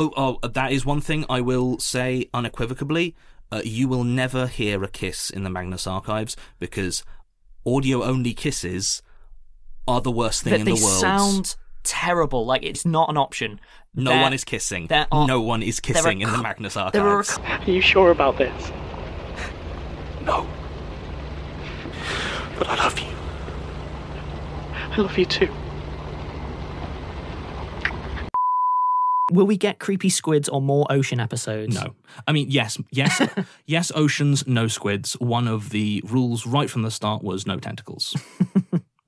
Oh, oh, that is one thing I will say unequivocally. Uh, you will never hear a kiss in the Magnus archives because audio only kisses are the worst thing That in the world. sound terrible. Like it's not an option. no There- one is kissing. there are- no one is there are kissing in the co- Magnus There are archives. Are you sure about this? No. But I love you. I love you too. Will we get creepy squids or more ocean episodes? No. I mean, yes, yes, yes, oceans, no squids. One of the rules right from the start was no tentacles.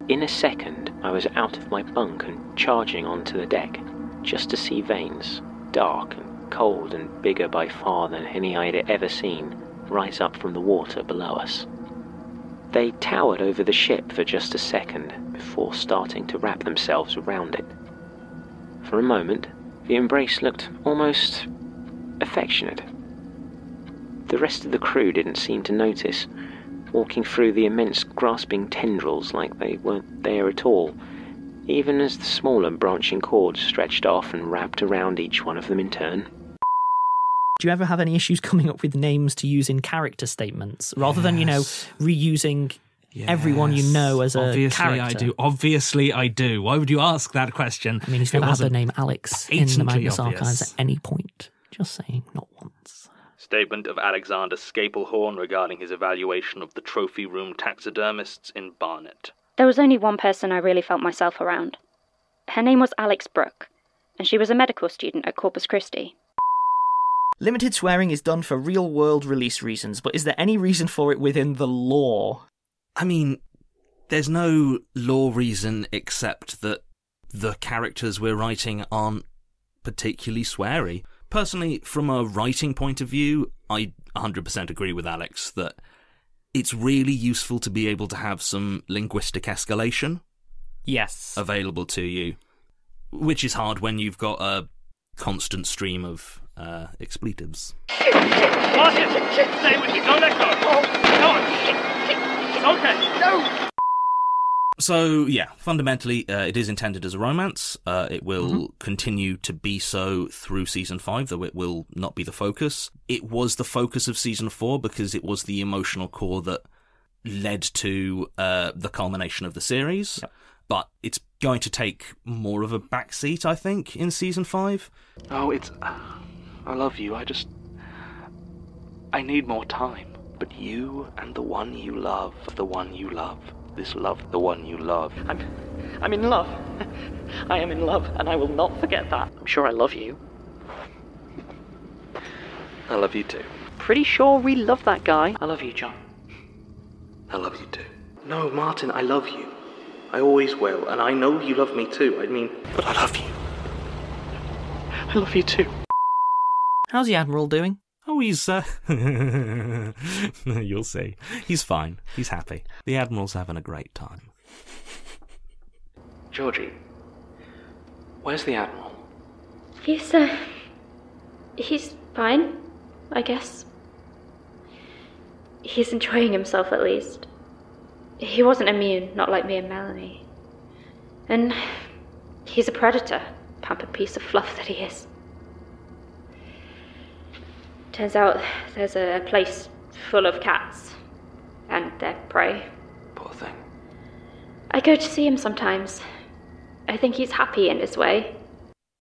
In a second, I was out of my bunk and charging onto the deck, just to see veins, dark and cold and bigger by far than any I had ever seen, rise up from the water below us. They towered over the ship for just a second before starting to wrap themselves around it. For a moment, the embrace looked almost affectionate. The rest of the crew didn't seem to notice, walking through the immense grasping tendrils like they weren't there at all, even as the smaller branching cords stretched off and wrapped around each one of them in turn. Do you ever have any issues coming up with names to use in character statements rather than you know Yes. everyone you know as a Obviously, character? I do. Obviously, I do. Why would you ask that question? I mean, he's It never had the name Alex in the patently Magnus obvious. Archives at any point. Just saying, not once. Statement of Alexander Scapelhorn regarding his evaluation of the trophy room taxidermists in Barnet. There was only one person I really felt myself around. Her name was Alex Brooke, and she was a medical student at Corpus Christi. Limited swearing is done for real world release reasons, but is there any reason for it within the lore? I mean, there's no lore reason except that the characters we're writing aren't particularly sweary. Personally, from a writing point of view, I 100% agree with Alex that it's really useful to be able to have some linguistic escalation Yes. available to you, which is hard when you've got a constant stream of uh, expletives. Okay. No! So yeah, fundamentally, uh, it is intended as a romance. Uh, it will continue to be so through season five, though it will not be the focus. It was the focus of season four because it was the emotional core that led to uh, the culmination of the series. But it's going to take more of a backseat, I think, in season five. Oh, it's. I love you. I just. I need more time. But you and the one you love, the one you love, this love, the one you love. I'm. I'm in love. I am in love, and I will not forget that. I'm sure I love you. I love you too. Pretty sure we love that guy. I love you, John. I love you too. No, Martin, I love you. I always will, and I know you love me too. I mean, but I love you. I love you too. How's the Admiral doing? Oh, he's. Uh... You'll see. He's fine. He's happy. The Admiral's having a great time. Georgie, where's the Admiral? He's, uh. He's fine, I guess. He's enjoying himself at least. He wasn't immune, not like me and Melanie. And he's a predator, pampered piece of fluff that he is. Turns out there's a place full of cats and their prey. Poor thing. I go to see him sometimes. I think he's happy in his way.